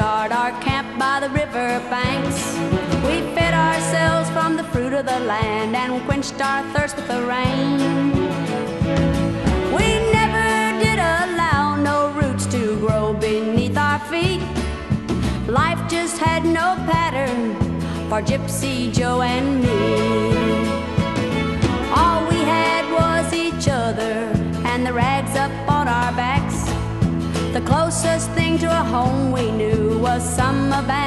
graveyard, our camp by the river banks. We fed ourselves from the fruit of the land and quenched our thirst with the rain. We never did allow no roots to grow beneath our feet. Life just had no pattern for Gypsy Joe and me. All we had was each other and the rags up on our backs. The closest thing to a home we knew was some abandoned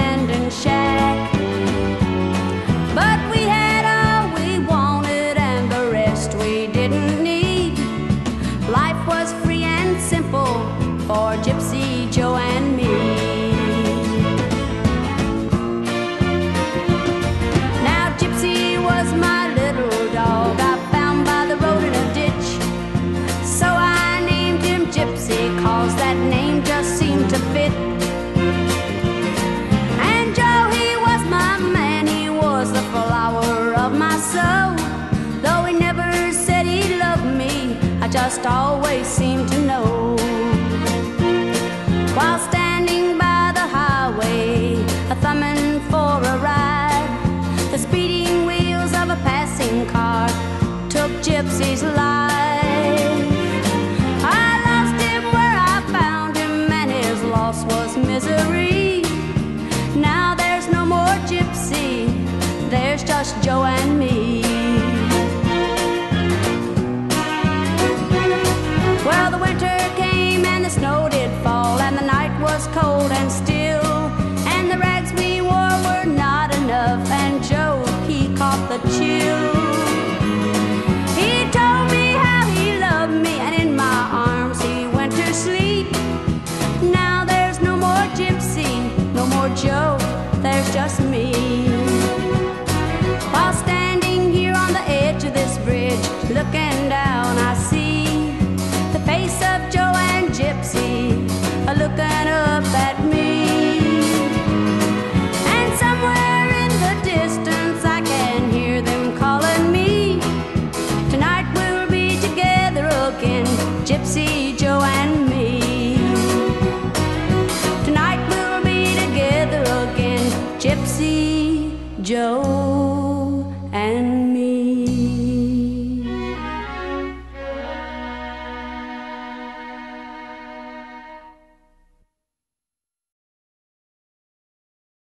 just always seemed to know. While standing by the highway, a thumbing for a ride, the speeding wheels of a passing car took Gypsy's life. I lost him where I found him, and his loss was misery. Now there's no more Gypsy, there's just Joe and me. And still. And the rags we wore were not enough, and Joe, he caught the chill. He told me how he loved me, and in my arms he went to sleep. Now there's no more Gypsy, no more Joe, Gypsy Joe and